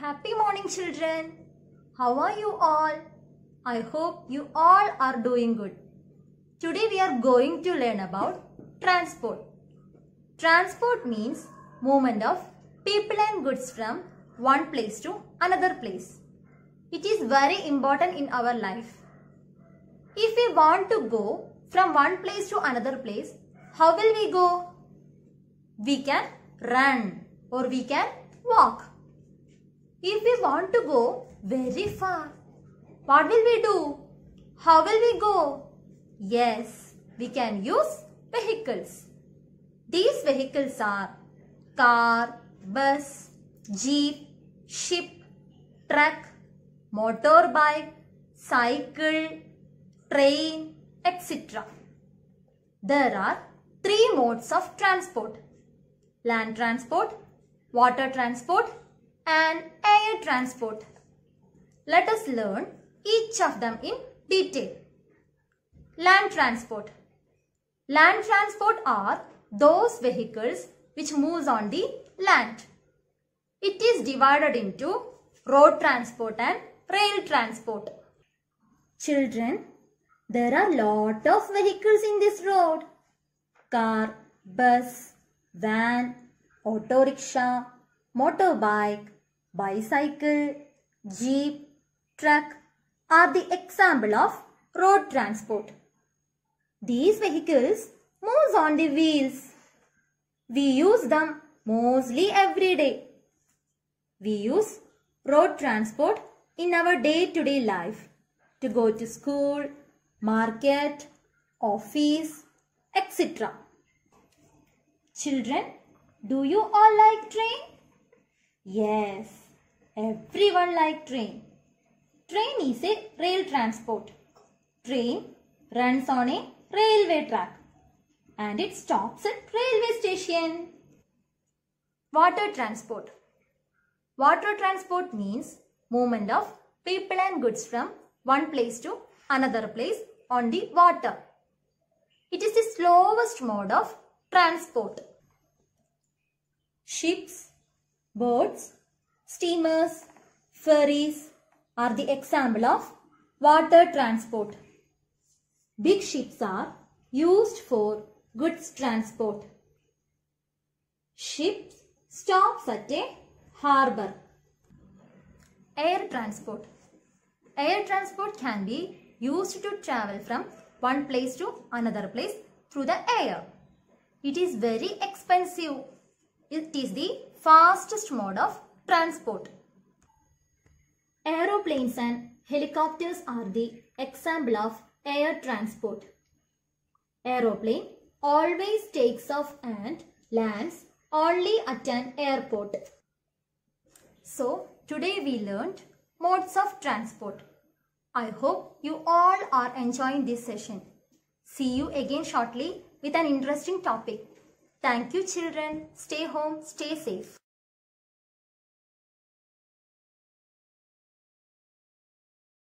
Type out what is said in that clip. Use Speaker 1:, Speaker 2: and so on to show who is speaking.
Speaker 1: Happy morning children. How are you all? I hope you all are doing good. Today we are going to learn about transport. Transport means movement of people and goods from one place to another place. It is very important in our life. If we want to go from one place to another place, how will we go? We can run or we can walk. If we want to go very far, what will we do? How will we go? Yes, we can use vehicles. These vehicles are car, bus, jeep, ship, truck, motorbike, cycle, train, etc. There are three modes of transport. Land transport, water transport and air transport. Let us learn each of them in detail. Land transport. Land transport are those vehicles which moves on the land. It is divided into road transport and rail transport. Children, there are lot of vehicles in this road. Car, bus, van, auto rickshaw, motorbike, bicycle, jeep, truck are the example of road transport. These vehicles moves on the wheels. We use them mostly every day. We use road transport in our day-to-day -day life to go to school, market, office, etc. Children, do you all like train? Yes, everyone like train. Train is a rail transport. Train runs on a railway track and it stops at railway station. Water transport. Water transport means movement of people and goods from one place to another place on the water. It is the slowest mode of transport. Ships, boats, steamers, ferries are the example of water transport. Big ships are used for goods transport. Ship stops at a harbor. Air transport. Air transport can be used to travel from one place to another place through the air. It is very expensive. It is the fastest mode of transport. Aeroplanes and helicopters are the example of air transport. Aeroplane always takes off and lands only at an airport. So, today we learned modes of transport. I hope you all are enjoying this session. See you again shortly with an interesting topic. Thank you children. Stay home, stay safe.